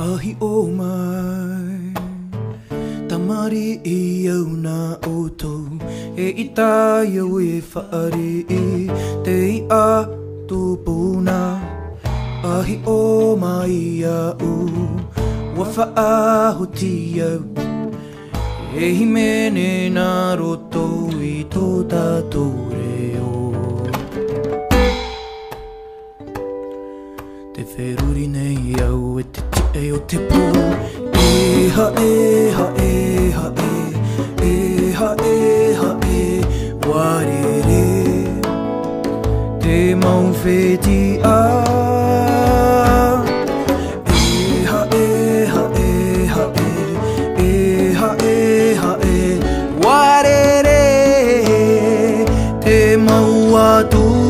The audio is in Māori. Ahi o mai Tamari i au nā outou E i tā iau e whaare i Te i a tūpuna Ahi o mai a u Wa wha au E hi mene nā roto i tō tātou reo huri nei au e te tie o te pō ha e ha e Eha, eha, e ha e, e Wārere Te maumwhedi a Tu.